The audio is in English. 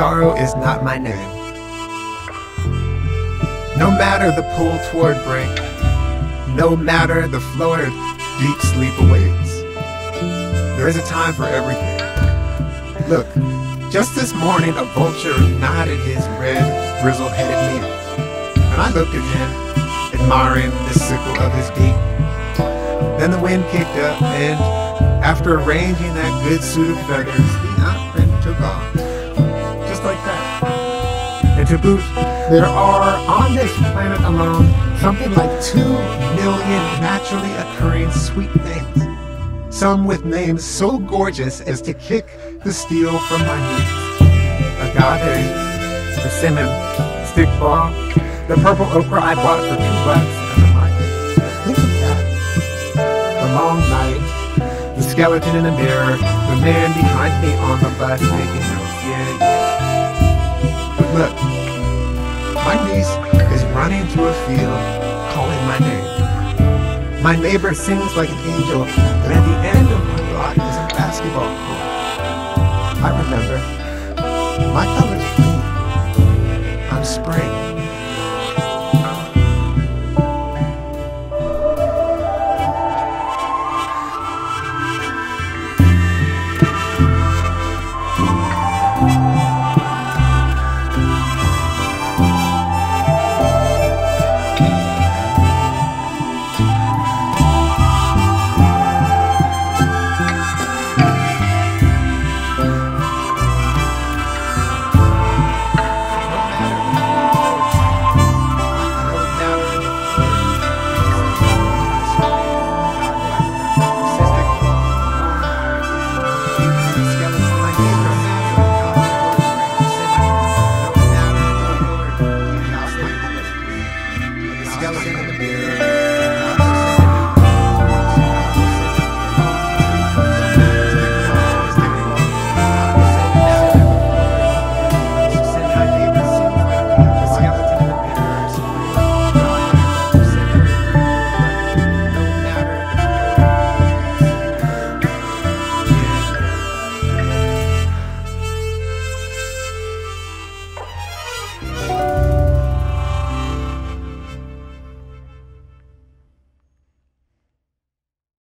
sorrow is not my name. No matter the pull toward break, no matter the florid deep sleep awaits. There is a time for everything. Look, just this morning a vulture nodded his red, grizzle-headed meal. And I looked at him, admiring the sickle of his beak. Then the wind kicked up, and after arranging that good suit of feathers, the and took off. To boot, there are on this planet alone something like two million naturally occurring sweet things. Some with names so gorgeous as to kick the steel from my knees. Agave, persimmon, stickball, the purple okra I bought for two bucks at the market. Think of that. The long night, the skeleton in the mirror, the man behind me on the bus making. Yeah, yeah. But look, my niece is running through a field calling my name. My neighbor sings like an angel, but at the end of my block is a basketball court. I remember. My color's green. I'm spring. Skeleton in the mirror.